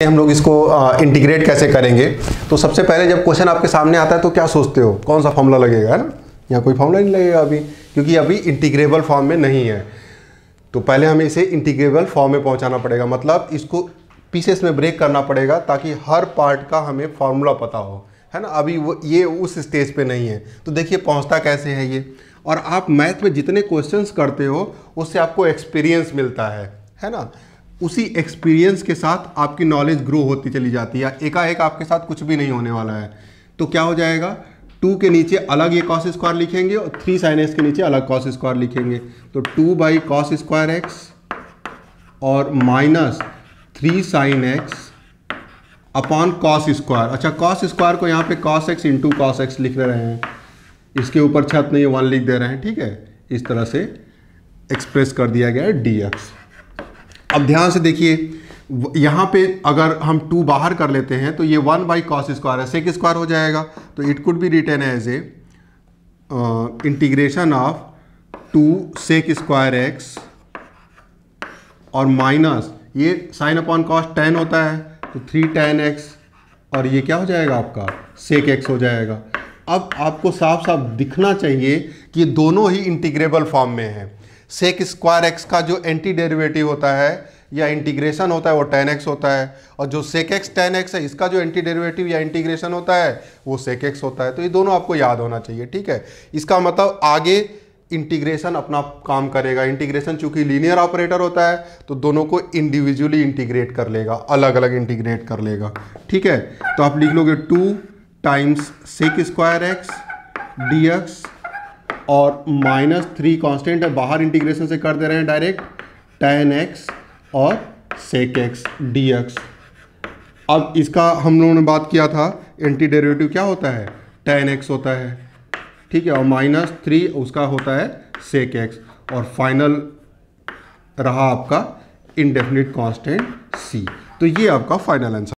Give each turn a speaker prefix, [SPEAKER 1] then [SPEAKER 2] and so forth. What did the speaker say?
[SPEAKER 1] हम लोग इसको इंटीग्रेट कैसे करेंगे? तो सबसे पहले जब क्वेश्चन आपके सामने आता है तो क्या सोचते हो? कौन सा फॉर्मूला लगेगा, है ना? यहाँ कोई फॉर्मूला नहीं लगेगा अभी, क्योंकि अभी इंटीग्रेबल फॉर्म में नहीं है। तो पहले हमें इसे इंटीग्रेबल फॉर्म में पहुंचाना पड़ेगा। मतलब इसको पीसेस में ब्रेक करना पड़ेगा, ताकि हर पार्ट का हमें फॉर्मूला पता हो, है ना? अभी वो, ये उस स्टेज पे नहीं है। तो देखिए, पहुँचता कैसे है ये? और आप मैथ में जितने क्वेश्चंस करते हो, उससे आपको एक्सपीरियंस मिलता है है ना? उसी एक्सपीरियंस के साथ आपकी नॉलेज ग्रो होती चली जाती है एकाएक आपके साथ कुछ भी नहीं होने वाला है। तो क्या हो जाएगा? टू के नीचे अलग ये कॉस स्क्वायर लिखेंगे और थ्री साइन एक्स के नीचे अलग कॉस स्क्वायर लिखेंगे। तो two by cos square x और minus three sine x upon cos square अच्छा कॉस स्क्वायर को यहाँ पे cos x into cos x लिख रहे हैं। इसके ऊपर छत नहीं वन लिख दे रहे हैं, ठीक है? इस तरह से एक्सप्रेस कर दिया गया है डी एक्स अब ध्यान से देखिए यहाँ पे अगर हम टू बाहर कर लेते हैं तो ये वन बाई कॉस स्क्वायर है सेक स्क्वायर हो जाएगा। तो it could be written as a integration of two sec square x और माइनस ये साइन अपॉन कॉस टेन होता है तो थ्री टेन एक्स और ये क्या हो जाएगा आपका? सेक एक्स हो जाएगा। अब आपको साफ़ साफ़ दिखना चाहिए कि दोनों ही इंटीग्रेबल फॉर्म में है। सेक स्क्वायर एक्स का जो एंटी डेरिवेटिव होता है, या इंटीग्रेशन होता है, वो टेन एक्स होता है। और जो सेक एक्स टेन एक्स है, इसका जो एंटी डेरिवेटिव या इंटीग्रेशन होता है, वो सेक एक्स होता है। तो ये दोनों आपको याद होना चाहिए, ठीक है? इसका मतलब आगे इंटीग्रेशन अपना काम करेगा। इंटीग्रेशन चूँकि लीनियर ऑपरेटर होता है तो दोनों को इंडिविजुअली इंटीग्रेट कर लेगा अलग अलग इंटीग्रेट कर लेगा। ठीक है? तो आप लिख लोगे two times sec square x d x और माइनस थ्री कॉन्स्टेंट है, बाहर इंटीग्रेशन से कर दे रहे हैं डायरेक्ट टेन एक्स और सेक एक्स डी एक्स अब इसका हम लोगों ने बात किया था एंटी डेरिवेटिव क्या होता है? टेन एक्स होता है। ठीक है, और माइनस थ्री उसका होता है सेक एक्स और फाइनल रहा आपका इनडेफिनिट कांस्टेंट सी तो ये आपका फाइनल आंसर